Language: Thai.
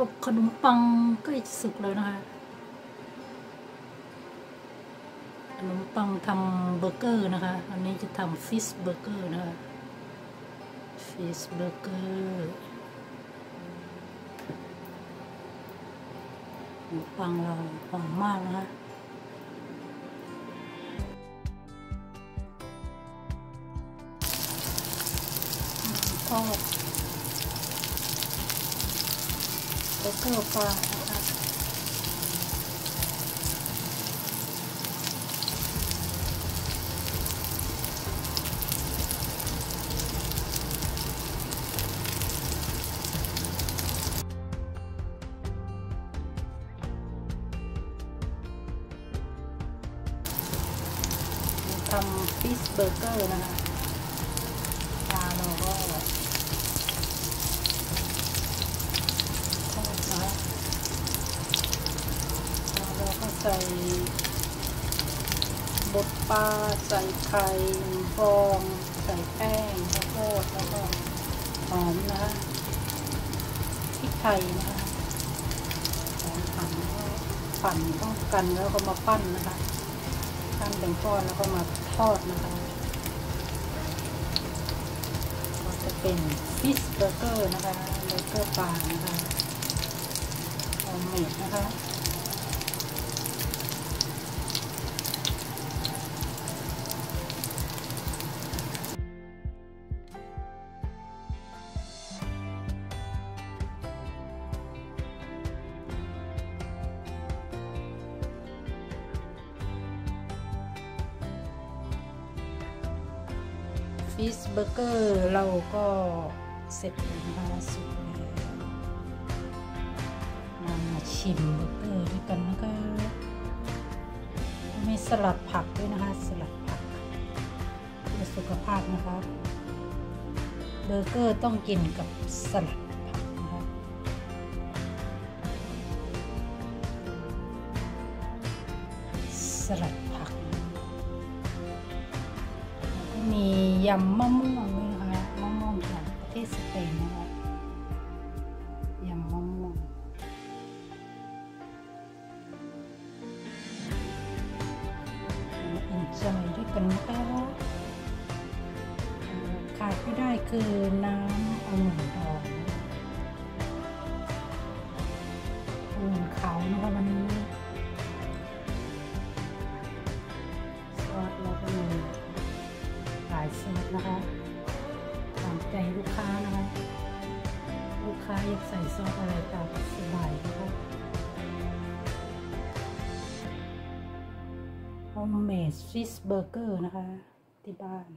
อบขนมปังใกล้สุกแล้วนะคะ ขนมปังทำเบอร์เกอร์นะคะ อันนี้จะทำ fish burger นะคะ fish burger ขนมปังเราหอมมากนะคะทอ ดเบอร์เกอร์ปลานะคะทำฟิชเบอร์เกอร์นะคะปลาเราก็ทอดนะคะแล้วเราก็ใส่บดปลาใส่ไข่ฟอง ใส่แป้งข้าวโพดแล้วก็หอมนะคะพริกไทยนะคะหอมหั่นแล้วปั่นต้องกันแล้วก็มาปั้นนะคะปั้นเป็นก้อนแล้วก็มาทอดนะคะก็จะเป็น fish burger นะคะเบอร์เกอร์ปลานะคะ homemade นะคะ fish burger เราก็เสร็จแล้วนะคะสุกแล้วมามาชิมเบอร์เกอร์ด้วยกันนะคะมีสลัดผักด้วยนะคะ สลัดผักเพื่อสุขภาพนะคะเบอร์เกอร์ต้องกินกับสลัดผักนะคะสลัด ยำมะม่วงด้วยนะคะมะม่วงจากประเทศสเปนนะคะยำมะม่วงอินจอยด้วยกันนะคะขาดไม่ได้คือน้ำองุ่นดององุ่นขาวนะคะวันนี้ายซอสนะคะตามใจลูกค้านะคะ ลูกค้าอยากใส่ซอสอะไรตามสบายนะคะ homemade fish burger นะคะ ที่บ้าน